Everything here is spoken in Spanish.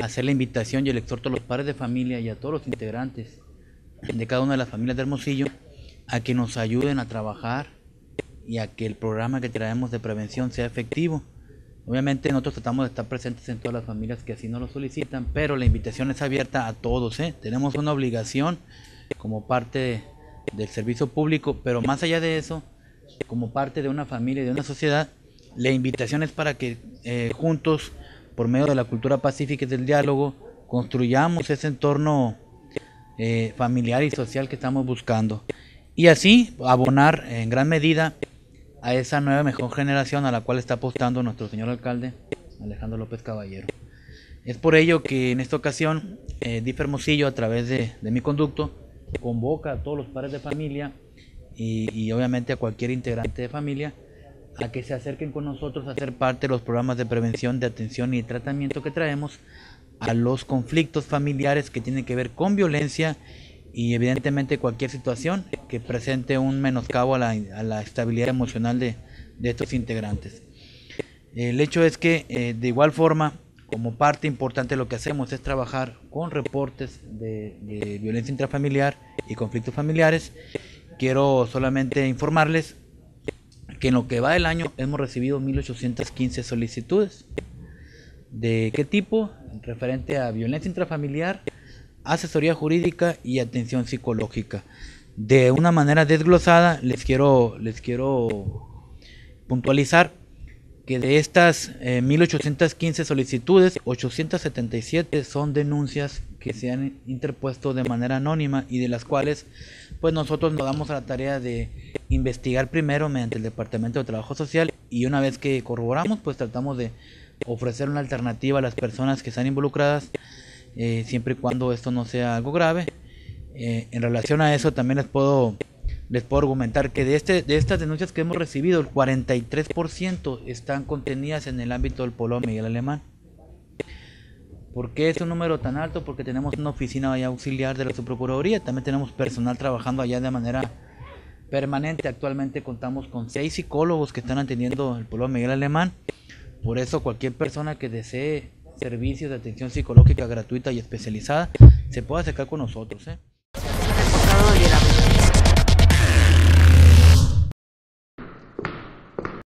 hacer la invitación y el exhorto a los padres de familia y a todos los integrantes de cada una de las familias de Hermosillo a que nos ayuden a trabajar y a que el programa que traemos de prevención sea efectivo. Obviamente nosotros tratamos de estar presentes en todas las familias que así nos lo solicitan, pero la invitación es abierta a todos. ¿eh? Tenemos una obligación como parte del servicio público, pero más allá de eso, como parte de una familia y de una sociedad, la invitación es para que eh, juntos, por medio de la cultura pacífica y del diálogo, construyamos ese entorno eh, familiar y social que estamos buscando. Y así abonar en gran medida a esa nueva mejor generación a la cual está apostando nuestro señor alcalde Alejandro López Caballero. Es por ello que en esta ocasión eh, Dif Hermosillo a través de, mi conducto convoca a todos los padres de familia y, y, obviamente a cualquier integrante de familia a que se acerquen con nosotros a ser parte de los programas de prevención, de atención y tratamiento que traemos a los conflictos familiares que tienen que ver con violencia y evidentemente cualquier situación que presente un menoscabo a la, estabilidad emocional de, estos integrantes. El hecho es que eh, de igual forma, como parte importante lo que hacemos es trabajar con reportes de violencia intrafamiliar y conflictos familiares. Quiero solamente informarles que en lo que va del año hemos recibido 1815 solicitudes. ¿De qué tipo? Referente a violencia intrafamiliar, asesoría jurídica y atención psicológica. De una manera desglosada, les quiero, les quiero puntualizar que de estas 1815 eh, solicitudes, 877 son denuncias que se han interpuesto de manera anónima y de las cuales pues nosotros nos damos a la tarea de investigar primero mediante el Departamento de Trabajo Social y una vez que corroboramos pues tratamos de ofrecer una alternativa a las personas que están involucradas eh, siempre y cuando esto no sea algo grave. Eh, en relación a eso también les puedo les puedo argumentar que de este de estas denuncias que hemos recibido el 43% están contenidas en el ámbito del polo Miguel Alemán. ¿Por qué es un número tan alto? Porque tenemos una oficina allá auxiliar de la subprocuraduría, también tenemos personal trabajando allá de manera permanente. Actualmente contamos con seis psicólogos que están atendiendo el pueblo Miguel Alemán. Por eso cualquier persona que desee servicios de atención psicológica gratuita y especializada, se puede acercar con nosotros. ¿eh?